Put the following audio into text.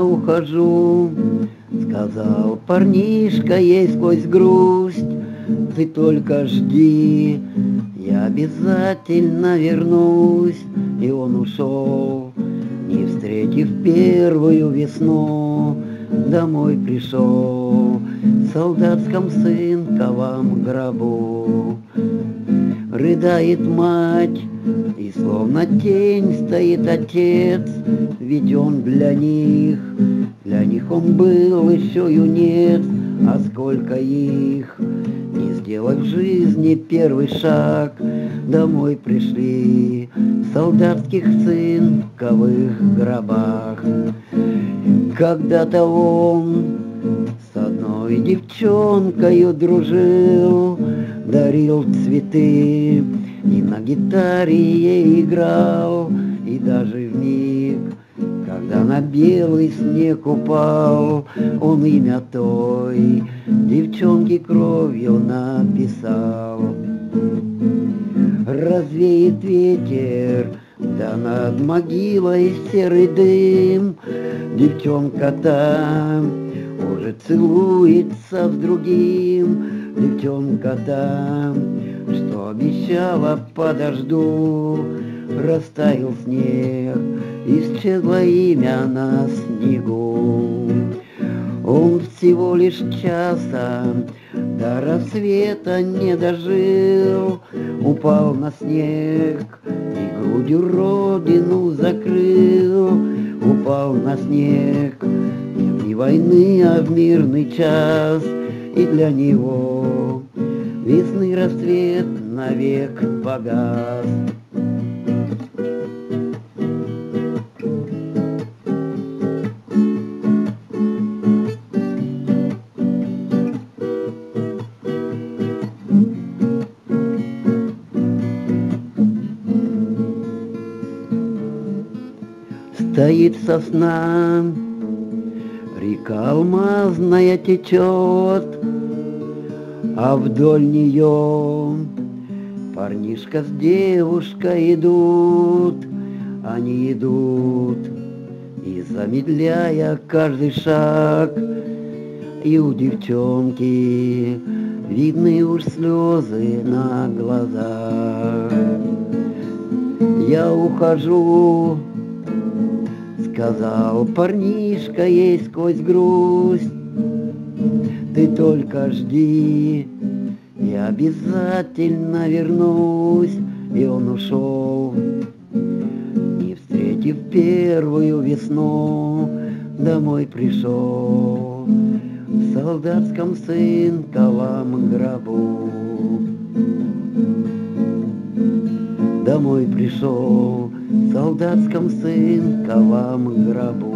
ухожу, Сказал парнишка ей сквозь грусть, Ты только жди, я обязательно вернусь. И он ушел, не встретив первую весну, Домой пришел в солдатском сынковом гробу. Рыдает мать, и словно тень стоит отец, Ведь он для них, для них он был еще юнец, А сколько их, не сделав в жизни первый шаг, Домой пришли в солдатских цинковых гробах. Когда-то он одной девчонкою дружил, дарил цветы и на гитаре ей играл, и даже в миг, когда на белый снег упал, он имя той девчонки кровью написал. Развеет ветер, да над могилой серый дым, девчонка там целуется с другим, девчонка там, что обещала подожду, растаял снег, исчезло имя на снегу. Он всего лишь часа до рассвета не дожил, упал на снег и грудью родину закрыл, упал на снег не войны, а в мирный час — и для него весны рассвет навек погас. Стоит сосна, река алмазная течет, а вдоль нее парнишка с девушкой идут, они идут, и замедляя каждый шаг, и у девчонки видны уж слезы на глазах. Я ухожу, сказал парнишка ей сквозь грусть, ты только жди, я обязательно вернусь. И он ушел, не встретив первую весну, домой пришел в солдатском сынковом гробу. Домой пришел солдатском сынковом гробу.